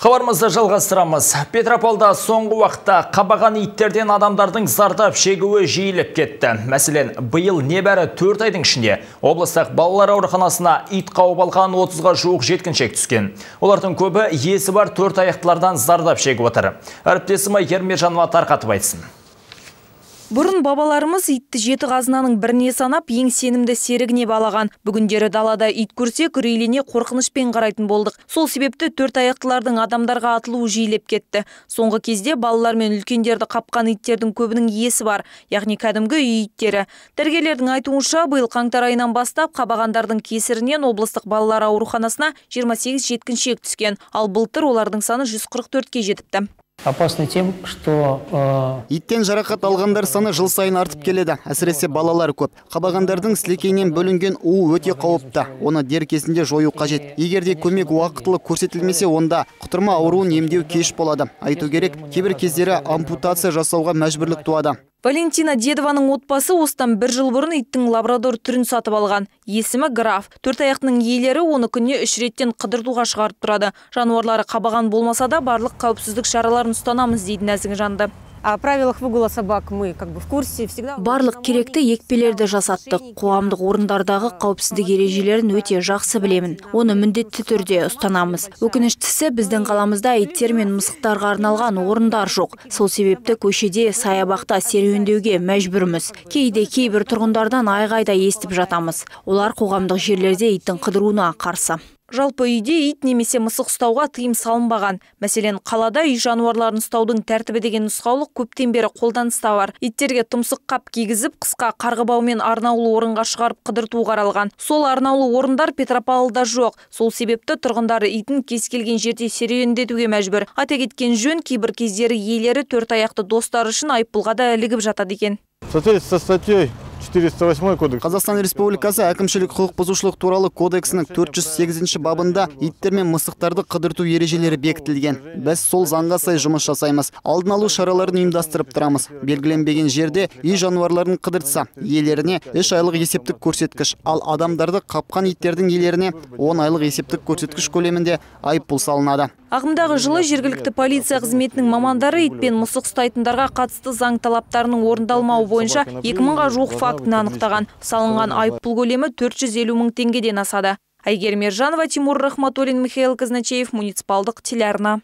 Хабарымызды жалғастырамыз. Петрополда соңғы уақытта қабаған иттерден адамдардың зардап шегуі жиіліп кетті. Мәселен, биыл небәрі 4 айдың ішінде облыстық балалар ауруханасына ит қауып алған 30-ға жуық жеткіншек түскен. Олардың көбі есі бар төрт аяқтылардан зардап шегіп отыр. Әріптесім Ермежанова тарқатып айтсын. Бұрын бабаларымыз итті жеті қазынаның біріне санап, ең сенімді серігіне балаған. Бүгіндері далада ит көрсек, үрейлене қорқынышпен қарайтын болдық. Сол себепті төрт аяқтылардың адамдарға атылуы жиілеп кетті. Соңғы кезде балалар мен үлкендерді қапқан иттердің көбінің иесі бар, яғни кәдімгі үй иттері. Дәрігерлердің айтуынша, биыл қаңтар айынан бастап қабағандардың кесірінен облыстық балалар ауруханасына 28 жеткіншек түскен, ал былтыр олардың саны 144-ке жетіпті опасны тем, что... Э... Иттен жарақат алғандар саны жыл сайын артып келеді. Әсіресе балалар көп. Қабағандардың сілекейінен бөлінген у өте қауіпті. Оны дер кезінде жою қажет. Егер де көмек уақытылы көрсетілмесе, онда құтырма ауруын емдеу кеш болады. Айту керек, кейбір кездері ампутация жасауға мәжбүрлік туады. Валентина Дедованың отбасы осыдан бір жыл бұрын иттің лабрадор түрін сатып алған. Есімі граф. Төрт аяқтың иелері оны күнне үш реттен қыдыртуға шығарып тұрады. Жануарлары қабаған болмаса да барлық қауіпсіздік шараларын ұстанамыз дейді нәзік жанды о правилах выгула собак мы как бы в курсе всегда барлық керекті екпелерді жасаттық. қоғамдық орындардағы қауіпсіздік ережелерін өте жақсы білемін. Оны міндетті түрде ұстанамыз. өкініштісі біздің қаламызда иттер мен мысықтарға арналған орындар жоқ. Сол себепті көшеде саябақта серуендеуге мәжбүрміз. Кейде кейбір тұрғындардан айғайда естіп жатамыз. Олар қоғамдық жерлерде иттің қыдыруына қарсы. Жалпы үйде ит немесе мысық ұстауға тыйым салынбаған. Мәселен, қалада үй жануарларын ұстаудың тәртібі деген нұсқаулық көптен бері қолданыста бар. Иттерге тұмсық қап кигізіп, қысқа қарғыбаумен арнаулы орынға шығарып қыдырту қаралған. Сол арнаулы орындар Петропавлда жоқ. Сол себепті тұрғындары итін кез келген жерде серуендетуге мәжбүр. Ата кеткен жөн кейбір кездері иелері төрт аяқты достары үшін айыппұлға да ілігіп жатады екен. Соответственно, статьей 408 кодекс. Қазақстан Республикасы әкімшілік құқық бұзушылық туралы кодексінің 408 бабында иттер мен мысықтарды қыдырту ережелері бекітілген. Біз сол заңға сай жұмыс жасаймыз. Алдын алу шараларын ұйымдастырып тұрамыз. Белгіленбеген жерде үй жануарларын қыдыртса, иелеріне 3 айлық есептік көрсеткіш, ал адамдарды қапқан иттердің иелеріне 10 айлық есептік көрсеткіш көлемінде айыппұл салынады. Ағымдағы жылы жергілікті полиция қызметінің мамандары ит пен мысық ұстайтындарға қатысты заң талаптарының орындалмауы бойынша 2000-ға жуық фактіні анықтаған. Салынған айыппұл көлемі 450 мың теңгеден асады. Айгер Мержанова, Тимур Рахматуллин, Михаил Казначеев, муниципалдық телеарна.